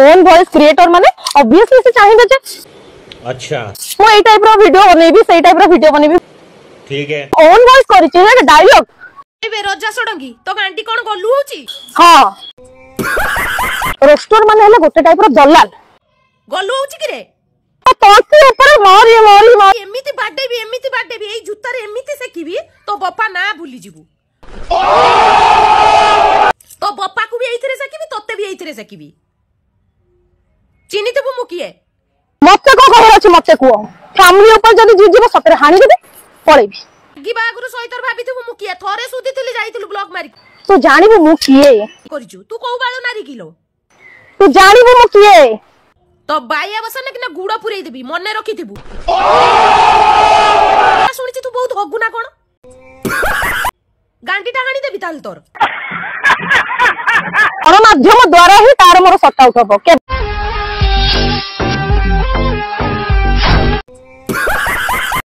Own voice creator माने obviously से चाहिए जे अच्छा ମୁଁ ଏଇ ଟାଇପ ର ଭିଡିଓ ବନେଇବି ସେଇ ଟାଇପ ର ଭିଡିଓ ବନେଇବି ठीक है ଓନ୍ ଭଏସ କରିଛି ନା ଡାଇଲଗ ଏବେ ରଜା ଷଡଙ୍ଗୀ ତୋ ଗାଣ୍ଡି କଣ ଗଲୁ ହଉଛି ହଁ ରୋଷ୍ଟର ମାନେ ହେଲେ ଗୋଟେ ଟାଇପ ର ଦଲାଲ ଗଲୁ ହଉଛି କିରେ ତଣ୍ଟି ଉପରେ ମରି ମରି ମରି ଏମିତି ବାଡେଇବି ଏମିତି ବାଡେଇବି ଏଇ ଜୁତାରେ ଏମିତି ସେକିବି ତୋ ବପା ନା ଭୁଲିଯିବୁ ତୋ ବପାକୁ ବି ଏଇଥିରେ ସେକିବି ତୋତେ ବି ଏଇଥିରେ ସେକିବି ଚିହ୍ନିଥିବୁ ମୁଁ କିଏ ମତେ କଣ ଖବର ଅଛି ମତେ କୁହ? ଫ୍ୟାମିଲି ଉପରେ ଯଦି ଜିଯିବ ସତରେ ହାଣିଦେବି ପଳେଇବି। ଗିବା ଆଗରୁ ସହିତ ଭାବିଥିବୁ ମୁଁ କିଏ? ଥରେ ସୁଧିଥିଲି ଯାଇଥିଲୁ ବ୍ଲକ ମାରି ତୁ ଜାଣିବୁ ମୁଁ କିଏ? କରିଛୁ? ତୁ କୋଉ ବାଳୁ ନାରୀ କିଲୋ ତୁ ଜାଣିବୁ ମୁଁ କିଏ? ତ ବାଇଆ ବସାନେ କିନା ଗୁଡ ପୁରେଇ ଦେବି ମନେ ରଖିଥିବୁ। ଶୁଣିଛି ତୁ ବହୁତ ହଗୁ ନା କଣ? ଗାଣ୍ଡିଟା ହାଣି ଦେବି ତାହେଲେ ତୋର। ଗଣମାଧ୍ୟମ ଦ୍ଵାରା ହିଁ ତାର ମୋର ସଟ୍ ଆଉଟ୍ ହବ Thank you.